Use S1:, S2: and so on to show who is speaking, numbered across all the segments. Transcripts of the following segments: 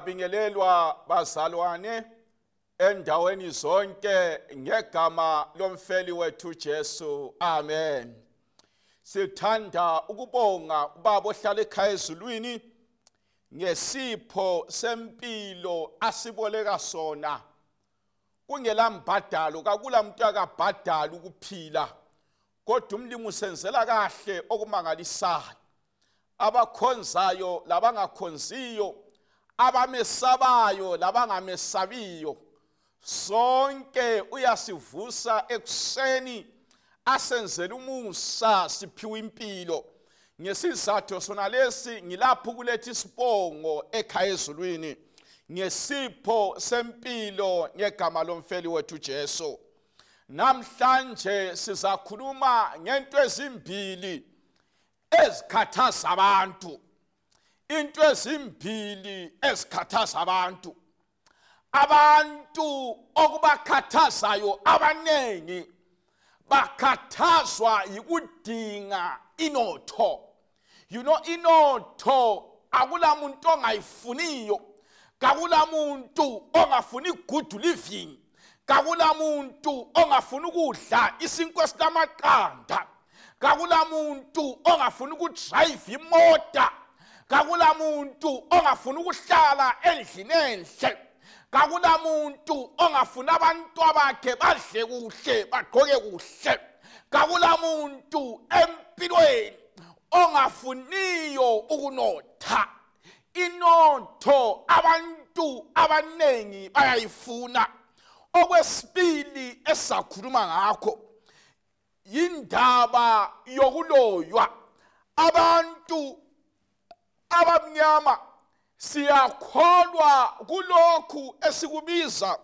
S1: liyabingelelwa bazalwane endaweni zonke ngegama lomfeli wethu Jesu. Amen. Sithanda ukubonga ubaba ohlala ekhaya ezulwini ngesipho sempilo asiboleka sona. Kungela mbadalo kakula muntu akabhadala ukuphila kodwa umlimi usenzela kahle okumangalisayo. Abakhonzayo labangakhonziyo abamesabayo labangamesabiyo sonke uyasivusa ekuseni asenzele umusa siphiwe impilo. Ngesizathu sona lesi ngilapho kulethi sibongo ekhaya ezulwini. Ngesipho sempilo ngegama lomfeli wethu Jesu. Namhlanje sizakhuluma ngento ezimbili ezikhathaza abantu. Into ezimbili ezikhathaza abantu. Abantu okubakhathazayo abanengi bakhathazwa yikudinga inotho. You know inotho akulamuntu ongayifuniyo kakulamuntu ongafuni good living kakulamuntu ongafuni ukudla isinkwa esilamaqanda kakulamuntu ongafuni ukudrayiva imota. Kakulamuntu ongafuni ukuhlala endlini enhle. Kakulamuntu ongafuni abantwa bakhe badle kuhle bagqoke kuhle. Kakulamuntu empilweni ongafuniyo ukunotha. Inotho abantu abanengi bayayifuna. Okwesibili esizakhuluma ngakho yindaba yokuloywa. Abantu abamnyama siyakholwa kulokhu esikubiza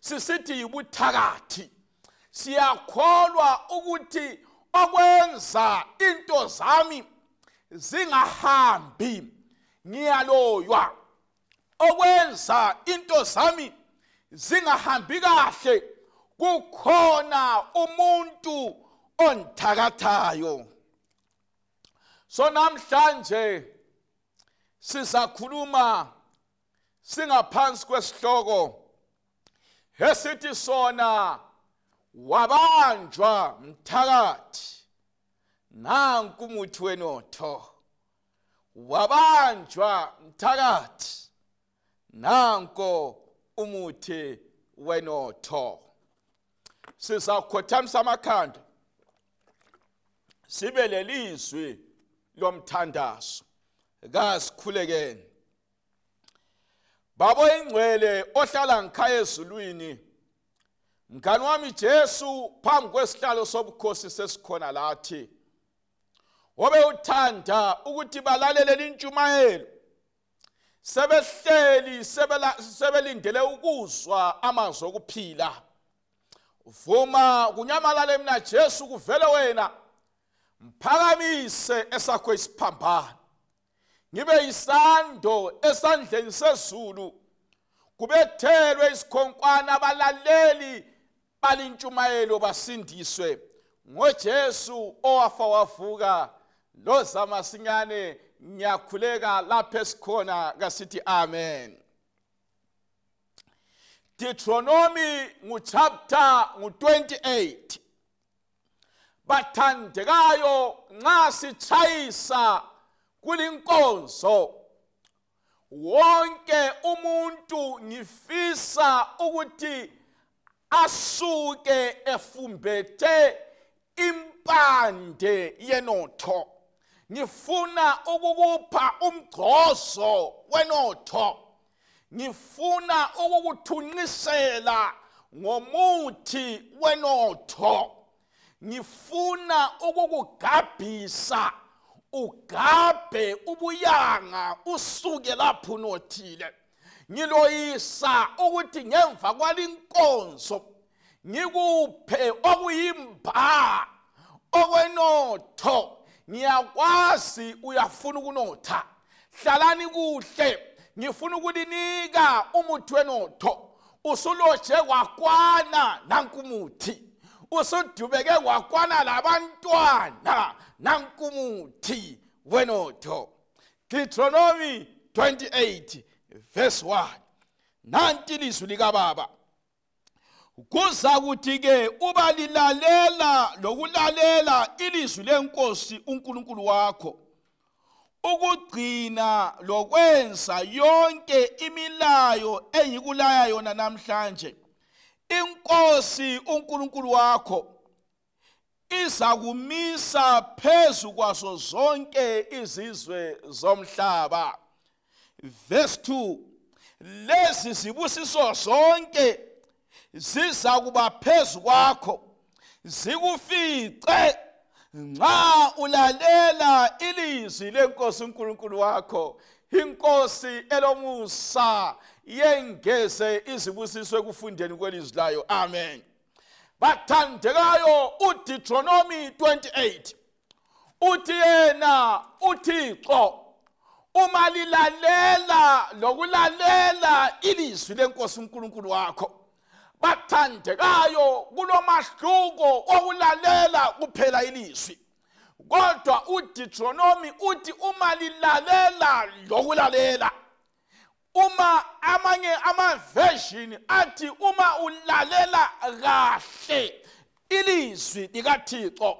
S1: sisithi yibuthakathi. Siyakholwa ukuthi okwenza into zami zingahambi ngiyaloywa. Okwenza into zami zingahambi kahle kukhona umuntu onthakathayo. So namhlanje sizakhuluma singaphansi kwesihloko esithi sona wabanjwa mthakathi. Nanku umuthi wenotho. Wabanjwa mthakathi. Nanko umuthi wenotho. Sizakhothamisa amakhanda sibe lelizwi lomthandazo kasikhulekeni. Babo ingcwele ohlala ngikhaya ezulwini mngani wami Jesu phambi kwesihlalo sobukhosi sesikhona lathi obe uthanda ukuthi balalele lintshumayelo sebehleli sebelindele ukuzwa amazwi okuphila. Vuma kunyamalala mina Jesu kuvele wena. Mphakamise esakho isiphambano. Ngibe yisando esandleni sezulu. Kubethelwe isikhonkwana abalaleli balintshumayelo basindiswe. ngoJesu owafa wavuka loza masinyane ngiyakhuleka lapho esikhona kasithi amen. Deuteronomy nguchapter ngu28 bathandekayo nxa sichayisa kulinkonzo. Wonke umuntu ngifisa ukuthi asuke efumbethe impande yenotho. Ngifuna ukukupha umgcozo wenotho. Ngifuna ukukuthunqisela ngomuthi wenotho. Ngifuna ukukugabhisa ugabhe ubuyanga usuke lapho unothile. Ngiloyisa ukuthi ngemva kwalinkonzo ngikuphe okuyimba okwenotho. Ngiyakwazi uyafuna ukunotha. Hlalani kuhle. Ngifuna ukulinika umuthi wenotho. Usuloje kwakwana nankumuthi usudubeke kwakwana labantwana. Nankumuthi wenotho. Deuteronomy 28 verse 1 nanti ilizwi likababa. Kuza kuthi ke uba lilalela lokulalela ilizwi lenkosi uNkulunkulu wakho ukugcina lokwenza yonke imilayo engikulaya yona namhlanje. Inkosi uNkulunkulu wakho iza kumisa phezu kwaso zonke izizwe zomhlaba. Verse 2 lezi zibusiso zonke ziza kuba phezu kwakho zikufice nxa ulalela ilizwi lenkosi uNkulunkulu wakho. Inkosi elomusa yengeze izibusiso ekufundeni kwelizwi layo amen. Bathandekayo uDeuteronomy 28 uthi yena uThixo uma lilalela lokulalela ilizwi lenkosi uNkulunkulu wakho. Bathandekayo kulomahluko okulalela kuphela ilizwi. Kodwa uDeuteronomy uthi uma lilalela lokulalela uma amanye amaversion athi uma ulalela kahle ilizwi likaThixo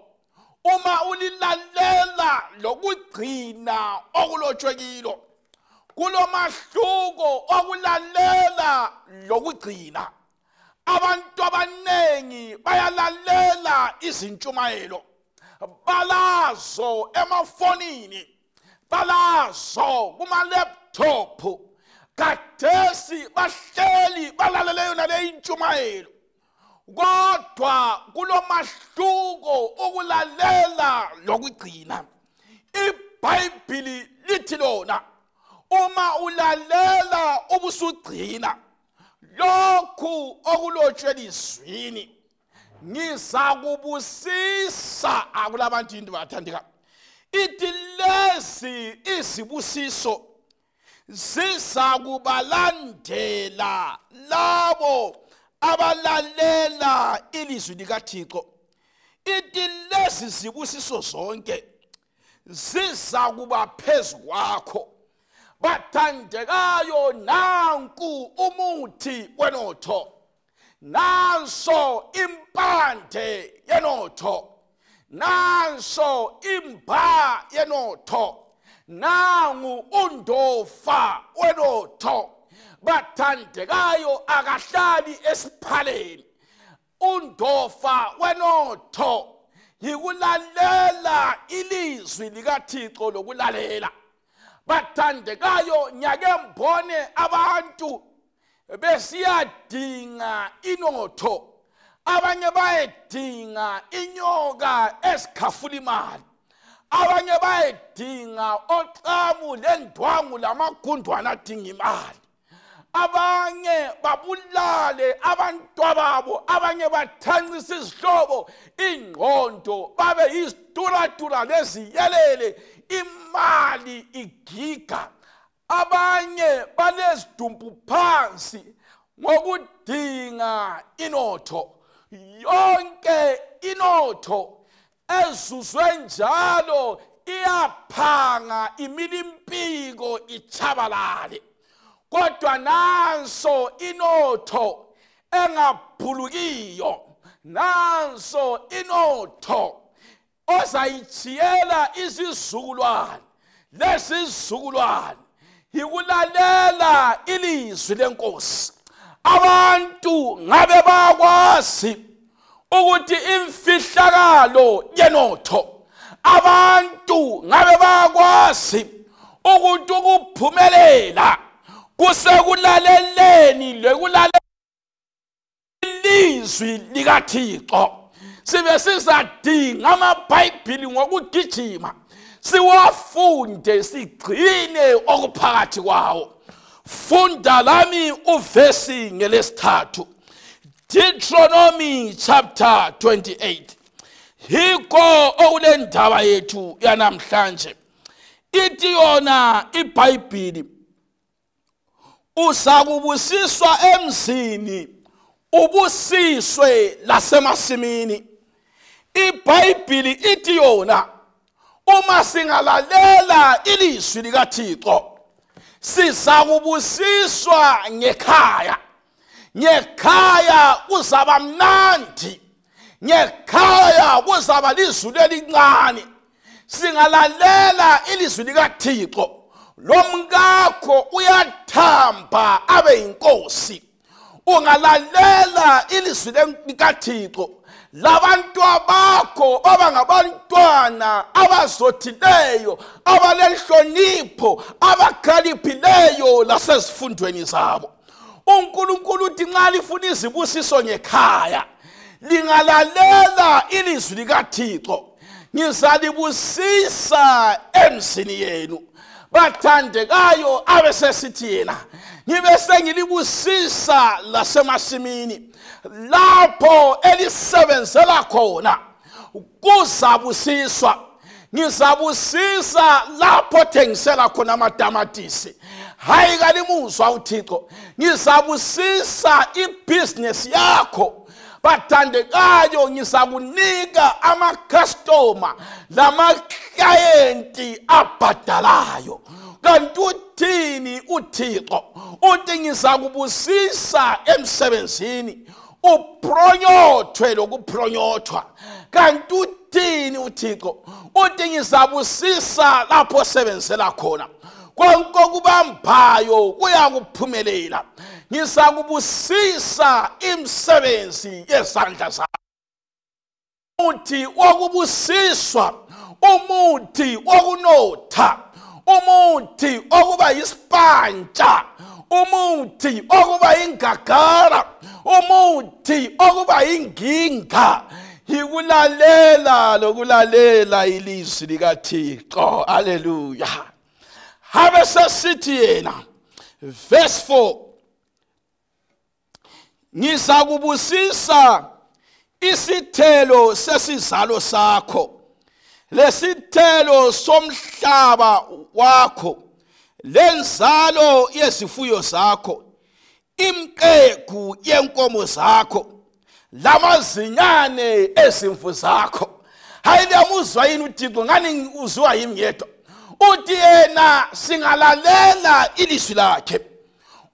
S1: uma ulilalela lokugcina okulotshwe kilo kulomahluko okulalela lokugcina. Abantu abanengi bayalalela izintshumayelo. Balazo emafonini. Balazo kuma-laptop. Kadesi bahleli balalele yona leyi ntshumayelo kodwa kulomahluko ukulalela lokugcina. Ibhayibhili lithi lona uma ulalela ubusugcina lokhu okulotshwe lizwini. Ngizakubusisa akulabantu into bathandeka ithi lezi izibusiso ziza kubalandela labo abalalela ilizwi likaThixo. Ithi lezi zibusiso zonke ziza kuba phezulu kwakho. Bathandekayo nanku umuthi wenotho. Nanso impande yenotho. Nanso imba yenotho. Nangu undofa wenotho. Bathandekayo akahlali esiphaleni. Undofa wenotho. Yikulalela ilizwi likaThixo lokulalela. Bathandekayo nyake mbone abantu besiyadinga inotho. Abanye bayedinga inyoka esikhafula imali abanye bayedinga oqamu lendwangu lamagundwana adinga imali. Abanye babulale abantwababo abanye bathancisa izihlobo ingqondo babe yizituratura leziyelele. Imali igiga. Abanye balezidumbu phansi ngokudinga inotho. Yonke inotho ezuzwe njalo iyaphanga imilimpiko ichabalale kodwa nanso inotho engaphulukiyo nanso inotho ozayithiyela izizukulwane lesizukulwane yikulalela ilizwi lenkosi. Abantu ngabe bakwazi ukuthi imfihlakalo yenotho. Abantu ngabe bakwazi ukuthi ukuphumelela kusekulaleleni lekulalela ilizwi likaThixo. Sibe sizadinga amabhayibhili ngokugijima. Siwafunde sigcine okuphakathi kwawo. Funda lami uvesi ngelesithathu. Deuteronomy chapter 28 yikho okule ndaba yethu yanamhlanje. Ithi yona ibhayibhili uzakubusiswa emzini ubusiswe lasemasimini. Ibhayibhili ithi yona uma singalalela ilizwi likaThixo siza kubusiswa ngekhaya. Ngekhaya kuzaba mnandi ngekhaya kuzaba lizulu elincane. Singalalela ilizwi likathixo lomkakho uyathamba abe yinkosi. Ungalalela ilizwi likathixo labantwa bakho baba ngabantwana abazothileyo abalenhlonipho abakhaliphileyo lasezifundweni zabo. Unkulunkulu uthi nxa lifuna izibusiso ngekhaya lingalalela ilizwi likathixo ngizalibusisa emzini yenu. Bathandekayo abesesithi yena ngibe sengilibusisa lasemasimini lapho elisebenzela khona. Kuzabusiswa. Ngizabusisa lapho thengisela khona amatamatisi. Hayi kalimuzwa uthixo. Ngizabusisa ibhizinesi yakho. Bathandekayo ngizakunika amakhastoma lamaklayenti abhadalayo. Kanti uthini uthixo uthi ngizakubusisa emsebenzini? Upronyothwe lokupronyothwa kanti uthini uthixo uthi ngizabusisa lapho osebenzela khona? Konke okubambayo kuyakuphumelela. Ngizakubusisa imisebenzi yezandla zakho umuthi wokubusiswa umuthi wokunotha. Umuthi okuba yisipantsha umuthi okuba ingagara umuthi okuba inginga yikulalela lokulalela ilizwi likathixo. Aleluya habe sesithi yena verse 4 ngizakubusisa isithelo sesizalo sakho. Lesithelo somhlaba wakho lenzalo yezifuyo zakho imqegu yenkomo zakho lamazinyane ezimvu zakho. Hayi liyamuzwa yini uthixo? Ngani uzwa yimi yedwa? Uthi yena singalalela ilizwi lakhe.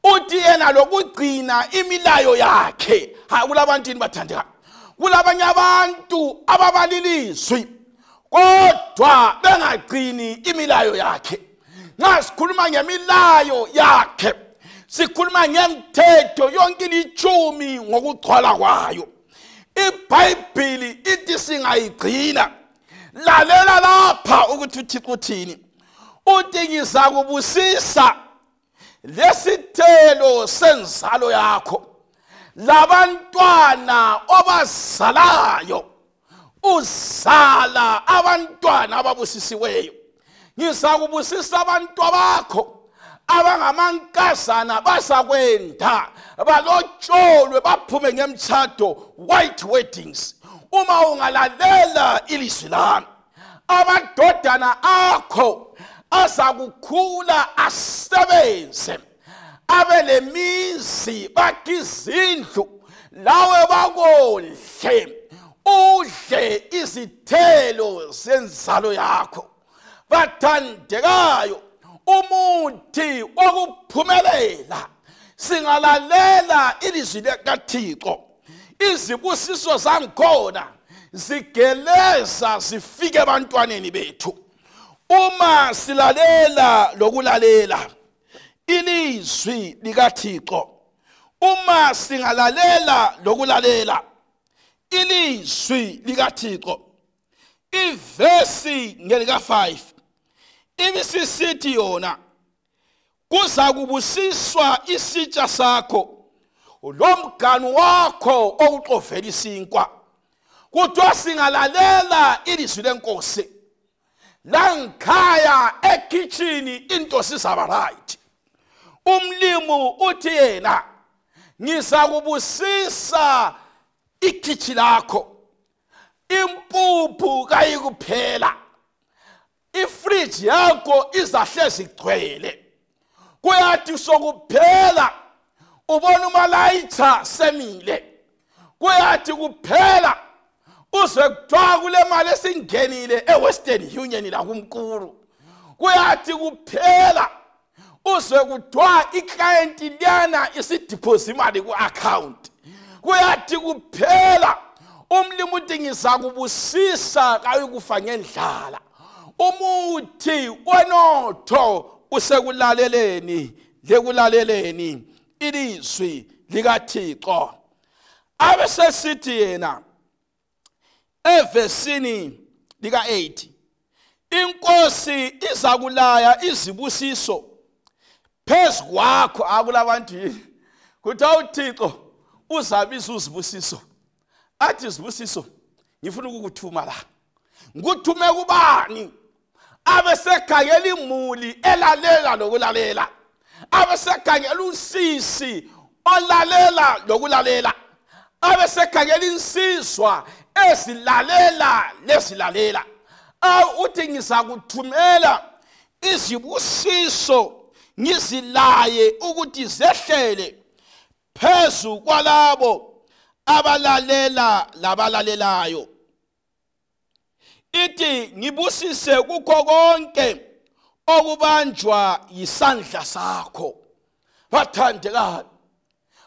S1: Uthi yena lokugcina imilayo yakhe. Yini bathandekayo? Kulabanye abantu ababalilizwi. Kodwa bengagcini imilayo yakhe. Nxa sikhuluma ngemilayo yakhe sikhuluma ngemthetho yonke ilitshumi ngokugcwala kwayo. Ibhayibhili ithi singayigcina. Lalela lapha ukuthi uthixo uthini? Uthi ngizakubusisa lesithelo senzalo yakho labantwana obazalayo. Uzala abantwana ababusisiweyo. Ngizakubusisa abantwa bakho abangamankazana bazakwenda balotsholwe baphume ngemtshado white weddings. Uma ungalalela ilizwi lami amadodana akho azakukhula asebenze abe lemizi bakhe izindlu lawe bakondle. Udle izithelo zenzalo yakho. Bathandekayo umuthi wokuphumelela. Singalalela ilizwi likathixo. Izibusiso zangikhona zigeleza zifike ebantwaneni bethu. Uma silalela lokulalela ilizwi likathixo uma singalalela lokulalela ilizwi likathixo. Ivesi ngelika 5 ibisisithi yona kuza kubusiswa isitsha sakho lomganu wakho okuxovela isinkwa kuthiwa singalalela ilizwi lenkosi. Langikhaya ekhitshini into sizaba right. Umlimu uthi yena ngizakubusisa ikhithi lakho impuphu kayikuphela ifriji yakho izahlezi igcwele kuyathi sokuphela ubona umalayitha semile. Kuyathi kuphela uzwe kuthiwa kule mali esingenile ewestern union lakumkulu kuyathi kuphela uzwe kuthiwa iclient liyana isideposit imali ku-account. Kuyathi kuphela. Umlimi uthi ngizakubusisa kayikufa ngendlala. Umuthi wenotho usekulaleleni lekulaleleni ilizwi likaThixo. Abesesithi yena evesini lika 8 inkosi iza kulaya izibusiso. Phezu kwakho akulabantu yini? Kuthi awuthixo uzabiza uzibusiso athi izibusiso ngifuna ukukuthuma la. Ngikuthume kubani? Abesekhangela imuli elalela lokulalela abesekhangela usisi olalela lokulalela abesekhangela insizwa ezilalela lezilalela uthi ngizakuthumela izibusiso ngizilaye ukuthi zehlele. Phezu kwalabo abalalela labalalelayo. Ithi ngibusise kukho konke okubanjwa yisandla sakho. Bathandekayo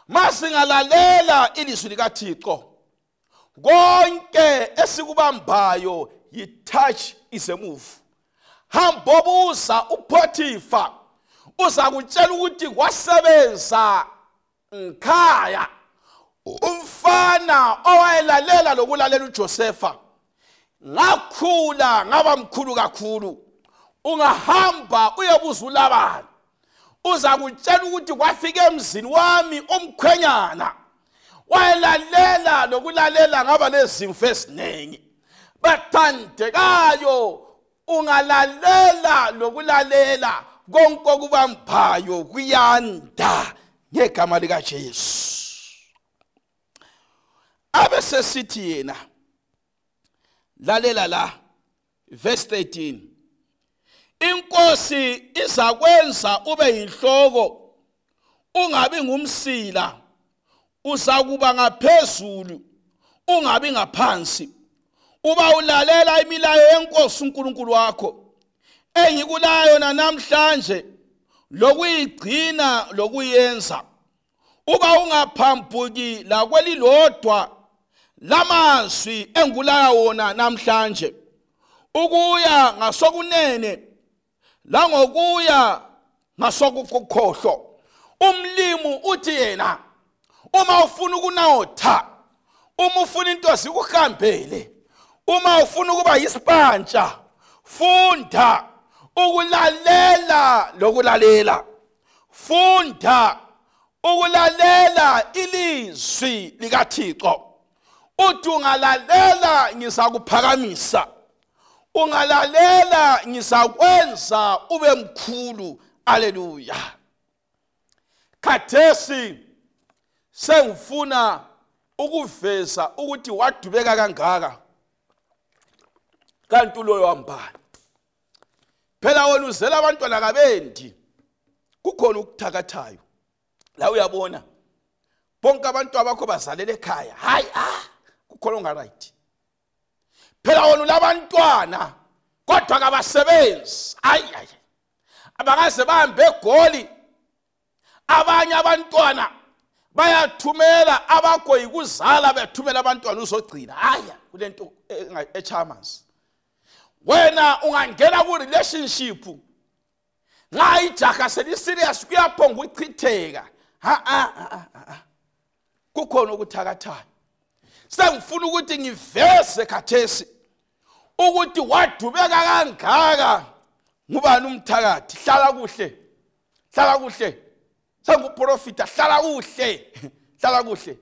S1: masingalalela ilizwi likaThixo. Konke esikubambayo yitouch isemove hamba obuza uPotifa uza kutshela ukuthi kwasebenza ngikhaya umfana owayelalela lokulalela uJosepha ngakhula ngaba mkhulu kakhulu. Ungahamba uyebuza ulabani uza kutshela ukuthi kwafika emzini wami umkhwenyana. Wayelalela lokulalela ngaba nezimfu eziningi. Bathandekayo ungalalela lokulalela konke okubambayo kuyanda. Ngegama likaJesu abesesithi yena lalela la verse 13 inkosi izakwenza ube yinhloko ungabi ngumsila uzakuba ngaphezulu ungabi ngaphansi. Uba ulalela imilayo yenkosi uNkulunkulu wakho engikulayo namhlanje lokuyigcina lokuyenza. Uba ungaphambuki lakwelilodwa lamazwi engulaya wona namhlanje. Ukuya ngasokunene langokuya ngasokukhohlo umlimu uthi yena uma ufuna ukunawotha uma ufuna into zikuhambele uma ufuna ukuba yisipantsha funda. Ukulalela lokulalela. Funda ukulalela ilizwi likaThixo. Uthi ungalalela ngizakuphakamisa. Ungalalela ngizakwenza ube mkhulu. Aleluya khathesi sengifuna ukuveza ukuthi wadubeka kangaka? Kanti loyo wambani phela wena uzela abantwana kabendi. Kukhona ukuthakathayo. La uyabona bonke abantu abakho bazalele ekhaya. Hayi ah kukhona ongaright. Phela wona ulabantwana kodwa kabasebenzi. Hayi hayi abakaze bahambe egoli. Abanye abantwana bayathumela abakho yikuzala bethumela abantwana uzogcina. Haya kulento echamas wena ungangena ku relationship nxa ijaha seliserious kuyaphonga ukuchitheka ha ha kukhona ukuthakathayo sengifuna ukuthi ngiveze khathesi ukuthi wadubeka kangaka. Ngubani umthakathi? Hlala kuhle. Hlala kuhle. Senguprofita hlala kuhle. Hlala kuhle.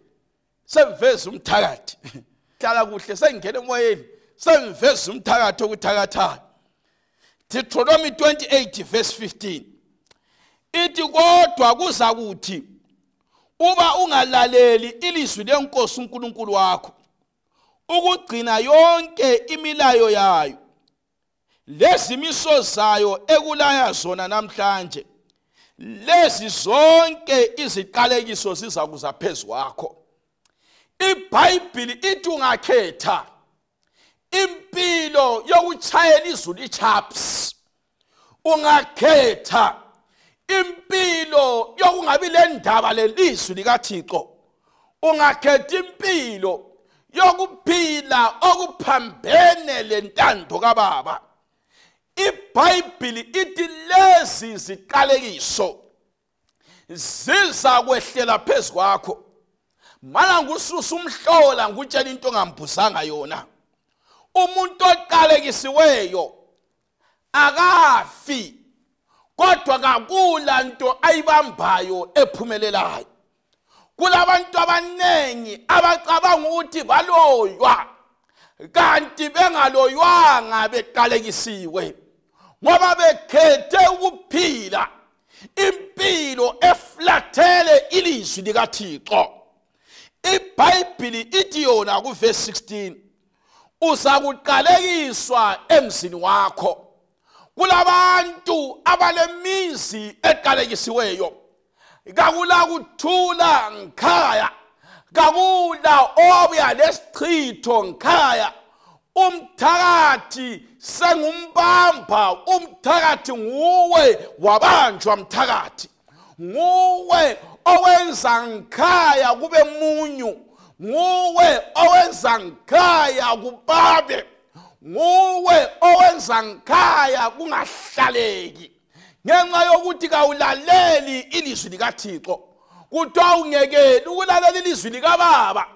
S1: Semveza umthakathi. Hlala kuhle sengingena emoyeni. Semveza umthakathi okuthakathayo Deuteronomy 28 verse 15 ithi kodwa kuza kuthi uba ungalaleli ilizwi lenkosi uNkulunkulu wakho ukugcina yonke imilayo yayo lezimiso zayo ekulaya zona namhlanje lezi zonke iziqalekiso zizakuza phezu kwakho. iBhayibheli ithi ungakhetha impilo yokuchayela izulu ichaps ungakhetha impilo yokungabi lendaba lelizwi likaThixo. Ungakhetha impilo yokuphila okuphambene lentando kaBaba. iBhayibheli ithi lezi ziqalekiso ziza kwehlela phezukwakho mana ngususa umhlola ngutshela into ongambuzanga yona umuntu oqalekisiweyo akafi kodwa kakula nto ayibambayo ephumelelayo. Kulabantu abaningi abacabanga ukuthi baloywa kanti bengaloywanga beqalekisiwe ngoba bekhethe ukuphila impilo eflathele ilizwi likaThixo. iBhayibheli ithi yona kuverse 16 uzakuqalekiswa emzini wakho. Kulabantu abalemizi eqalekisiweyo. Kakula kuthula ngikhaya kakula obuya lesichitho ngikhaya umthakathi sengumbamba umthakathi nguwe wabanjwa mthakathi. Nguwe owenza ngikhaya kube munyu. Nguwe owenza ngikhaya kubabe. Nguwe owenza ngikhaya kungahlaleki. Ngenxa yokuthi kawulaleli ilizwi likaThixo kuthiwa ungekeli ukulalela ilizwi likababa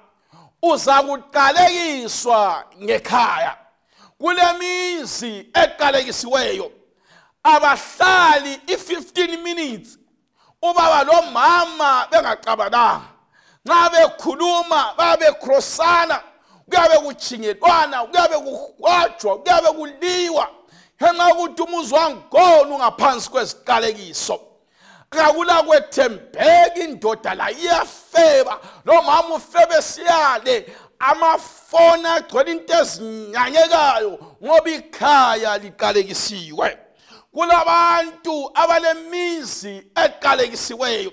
S1: uza kuqalekiswa ngekhaya. Kule mizi eqalekisiweyo abahlali i-15 minutes ubaba lomama bengacabananga nxa bekhuluma babekrosana kuyabe kuchingelwana kuyabe kuhwatshwa kuyabe kuliwa. Ngenxa yokuthi umuzi wangona ungaphansi kweziqalekiso kakula kwethembeka indoda la iyafeba. Lomama ufebe siyale. Amafoni agcwele into ezinyanyekayo ngoba ikhaya liqalekisiwe. Kulabantu abanemizi eqalekisiweyo.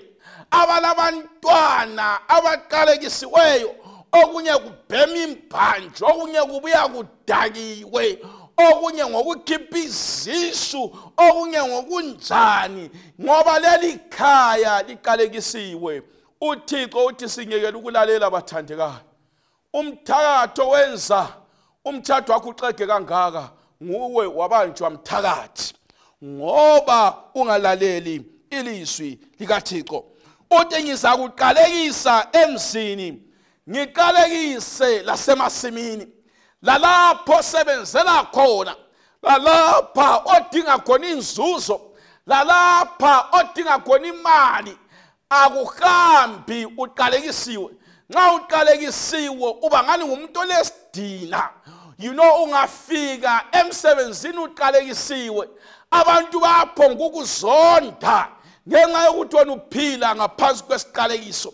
S1: Abalabantwana abaqalekisiweyo okunye kubhema imbanjo okunye kubuya kudakiwe okunye ngokukhipha izisu okunye ngokunjani ngoba leli khaya liqalekisiwe. Uthixo uthi singekela ukulalela bathandekayo umthakatho wenza umthatho wakho uxege kangaka nguwe wabanjwa mthakathi ngoba ungalaleli ilizwi likathixo. Uthi ngizakuqalekisa emzini ngiqalekise lasemasimini. Lalapho sebenzela khona lalapha odinga khona inzuzo lalapha odinga khona imali. Akuhambi uqalekisiwe. Nxa uqalekisiwe uba ngani ngumuntu olesidina. You know ungafika emsebenzini uqalekisiwe. Abantu bayaphonga ukuzonda ngenxa yokuthi wena uphila ngaphansi kwesiqalekiso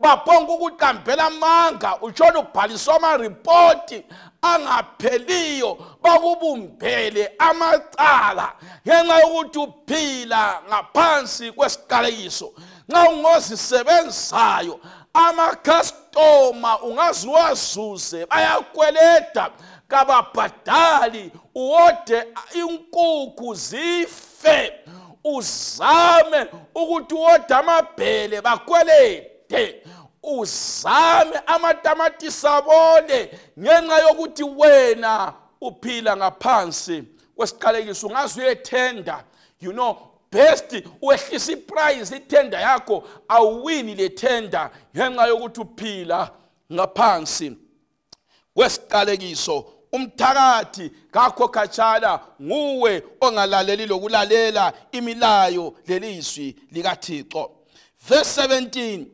S1: baphonga ukuqambela amanga utshona ubhaliswa amaripoti angapheliyo bakubumbele amacala. Ngenxa yokuthi uphila ngaphansi kwesiqalekiso nxa ungozisebenzayo amakhastoma ungaze uwazuze bayakweleda kababhadali uwode inkukhu zife. Uzame ukuthi uwode amabhele bakwelede. Uzame amatamatisi abole ngenxa yokuthi wena uphila ngaphansi kwesiqalekiso ungaze uyethenda. You know best wehlisa iprice ithenda yakho awuwini le tenda ngenxa yokuthi uphila ngaphansi kwesiqalekiso. Umthakathi. Kakho khatshana nguwe ongalaleli lokulalela imilayo lelizwi likaThixo. Verse 17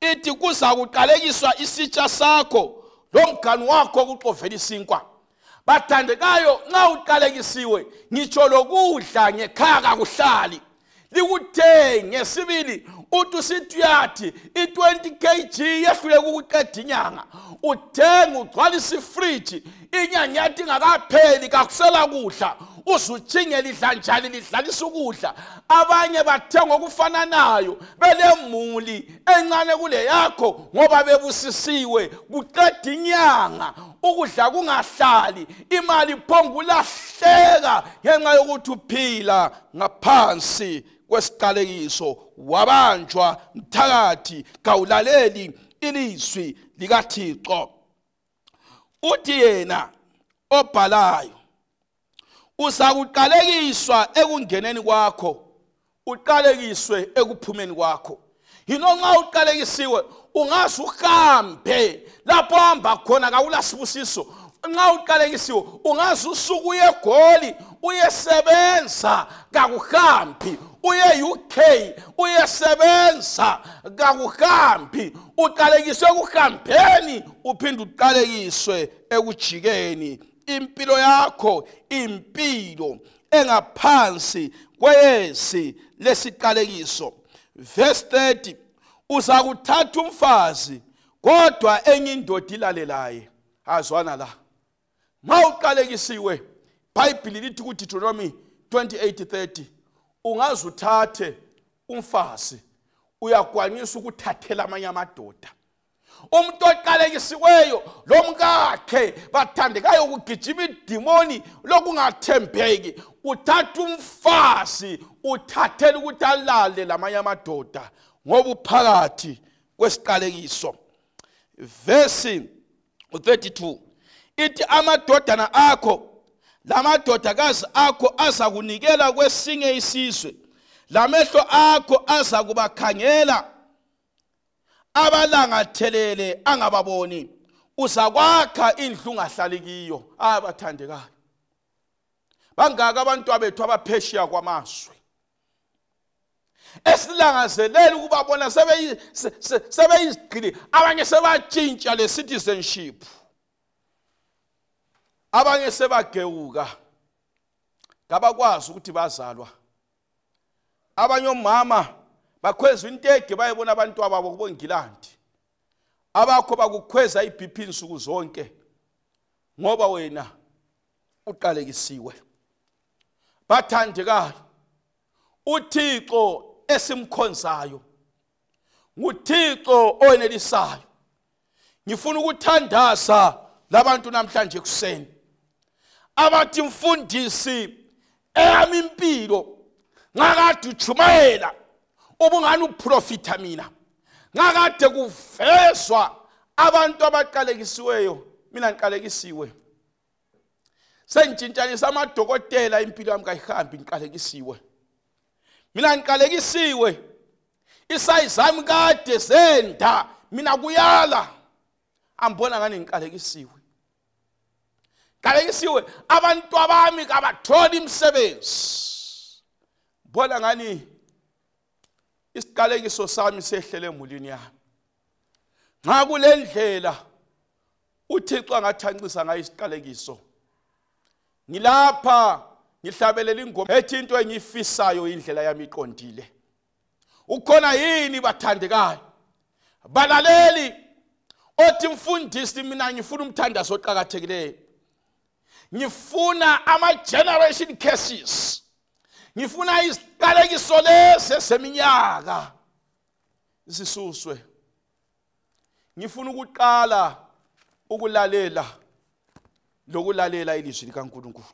S1: ithi kuza kuqalekiswa isitsha sakho lomgani wakho kuxovela isinkwa. Bathandekayo nxa uqalekisiwe ngitsho lokudla ngekhaya kakuhlali. Likuthe ngesibili uthi usithi uyathi i-20 kg yehlule kukuqeda inyanga uthenga ugcwalisa ifriji inyanga yathi ingakapheli kakusela kudla uzujingela idlanjani lidlalisa ukudla. Abanye bathenga okufananayo belemuli encane kule yakho ngoba bebusisiwe kuqeda inyanga ukudla kungahlali imali phongulahleka ngenxa yokuthi uphila ngaphansi kwesiqalekiso wabanjwa mthakathi kawulaleli ilizwi likaThixo. Uthi yena obhalayo uzakuqalekiswa ekungeneni kwakho uqalekiswe ekuphumeni kwakho. Yino nxa uqalekisiwe? Ungaze uhambe lapho hamba khona kawulasibusiso nxa uqalekisiwe ungaze usuke uye egoli uyesebenza kakuhambi. Uye UK uyesebenza kakuhambi uqalekiswe ekuhambeni uphinde uqalekiswe ekujikeni. Impilo yakho impilo engaphansi kweyezi lesiqalekiso. Verse 30 uza kuthatha umfazi kodwa enye indoda ilalelaye azwana la. Ma uqalekisiwe bhayibhili lithi kuDeuteronomy 28:30 ungaze uthathe umfazi uyakwanisa ukuthathela amanye amadoda. Umuntu oqalekisiweyo lomkakhe bathandekayo ukugijima idimoni lokungathembeki uthatha umfazi uthathela ukuthi alale lamanye amadoda ngoba uphakathi kwesiqalekiso. Verse 32 ithi amadodana akho lamadodakazi akho azakunikela kwesinye isizwe. Lamehlo akho aza kubakhangela abalangathelele angababoni uzakwakha indlu ungahlali kiyo. Abathandekayo. Bangaka abantu abethu abaphesheya kwamazwe. Esilangazeleli ukubabona sebeyizigqili abanye sebatshintsha le citizenship. Abanye sebagewuka. Ngabakwazi ukuthi bazalwa. Abanye omama bakhweza intege bayebona abantu ababo kubongilandi. Abakho bakukhweza iBP insuku zonke ngoba wena uqalekisiwe. Bathandekayo. uThixo esimkhonzayo. nguThixo owenelisayo ngifuna ukuthandaza labantu namhlanje kuseni abathi mfundisi eyami impilo ngakade ujumayela ubungani uprofita mina. Ngakade kuvezwa abantu abaqalekisiweyo mina ngiqalekisiwe. Sengitshintshanisa amadokotela impilo yami kayihambi ngiqalekisiwe. Mina ngiqalekisiwe isayizi zami kade zenda mina kuyala. Ambona ngani ngiqalekisiwe? Qalekisiwe abantu abami kabatholi imisebenzi. Bona ngani? Isiqalekiso sami sehlele emulini yami. Nxa kule ndlela uthixo angathancisa ngayo isiqalekiso ngilapha ngihlabelela ingoma ethi into engiyifisayo indlela yami iqondile. Ukhona yini bathandekayo? Balaleli othi mfundisi mina ngifuna umthandazo oqakathekileyo. Ngifuna ama-generation cases. Ngifuna isiqalekiso lesi seminyaka sisuswe ngifuna ukuqala ukulalela lokulalela ilizwi likaNkuluNkulu.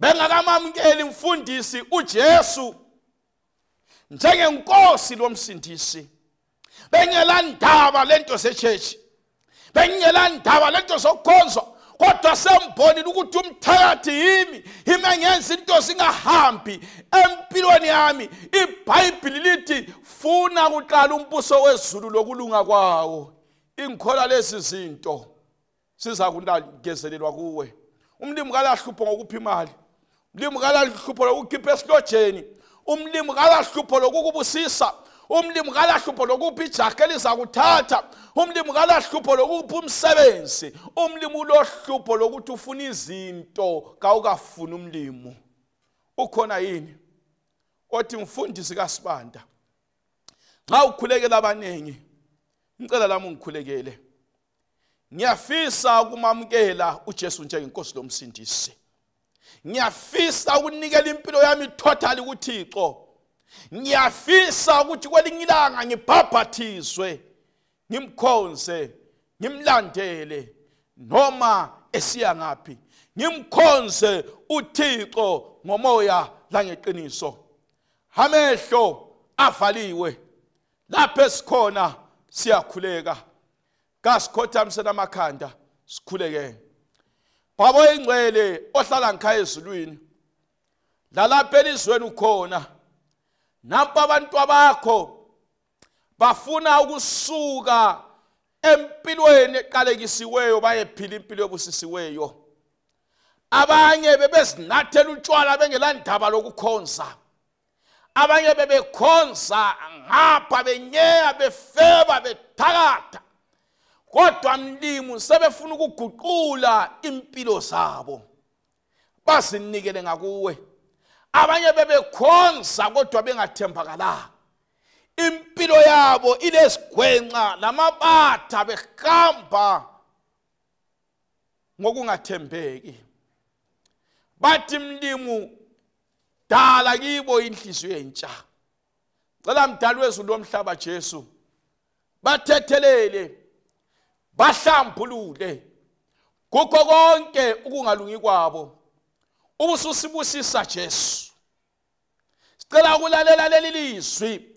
S1: Bengakamamukeli mfundisi uJesu njengenkosi lomsindisi. Bengela ndaba lento sechechi bengela ndaba lento sokukhonzwa kodwa sembonile ukuthi umthakathi yimi yimi engenza into singahambi. Empilweni yami ibhayibhili lithi funa kuqala umbuso wezulu lokulunga kwawo. Ingikhola lezi zinto siza kungezelelwa kuwe. Umlimi kalahlupho ngokupha imali? Umlimi kalahlupho lokukhipha esilojeni umlimi kalahlupho lokukubusisa umlimi kalahlupho lokupha ijaha eliza kuthatha umlimi kalahlupho lokupha umsebenzi? Umlimi ulohlupho lokuthi ufuna izinto kawukafuni umlimo ukhona yini? Othi mfundisi kasibanda nxa ukhulekela abaningi ngicela lami ungikhulekele. Ngiyafisa ukumamukela uJesu njengenkosi lomsindisi ngiyafisa ukunikela impilo yami totally kuThixo ngiyafisa ukuthi kwelinye ilanga ngibhabhathiswe ngimkhonze ngimlandele noma esiya ngaphi. Ngimkhonze uThixo ngomoya langeqiniso. Amehlo avaliwe. Lapho esikhona siyakhuleka. Kasikhothamise namakhanda sikhuleke. Babo ingcwele ohlala ngikhaya ezulwini lalapha elizweni ukhona nampa abantu bakho bafuna ukusuka empilweni eqalekisiweyo bayephila impilo yobusisiweyo abanye bebezinathela utshwala bengelandaba lokukhonza. Abanye bebekhonza ngapha benyeya befeba bethakatha. Kodwa mlimu sebefuna ukuguqula impilo zabo. Bazinikele ngakuwe. Abanye bebekhonza kodwa bengathembakalanga impilo yabo ilesigwenxa lamabatha behamba ngokungathembeki. Bathi mlimu dala kibo inhliziyo entsha. Cela mdali wezulu lomhlaba Jesu. Bathethelele bahlambulule. Kukho konke ukungalungi kwabo. Ubususibusisa Jesu sicela ukulalela leli lizwi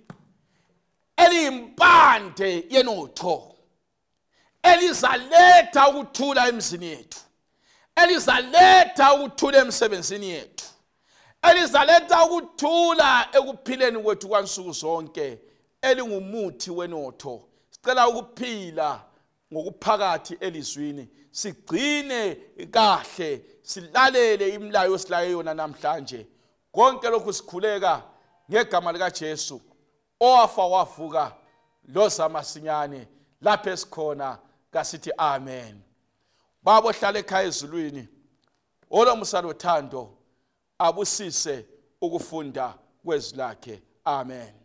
S1: eliyimpande yenotho elizaletha ukuthula emzini yethu elizaletha ukuthula emsebenzini yethu elizaletha ukuthula ekuphileni kwethu kwansuku zonke elingumuthi wenotho. Sicela ukuphila ngokuphakathi elizwini sigcine kahle silalele imilayo esilaye yona namhlanje. Konke lokhu sikhuleka ngegama likaJesu owafa wavuka lozamasinyane lapho esikhona kasithi amen. Babo hlala ekhaya ezulwini olomusa lothando abusise ukufunda kwezwi lakhe. Amen.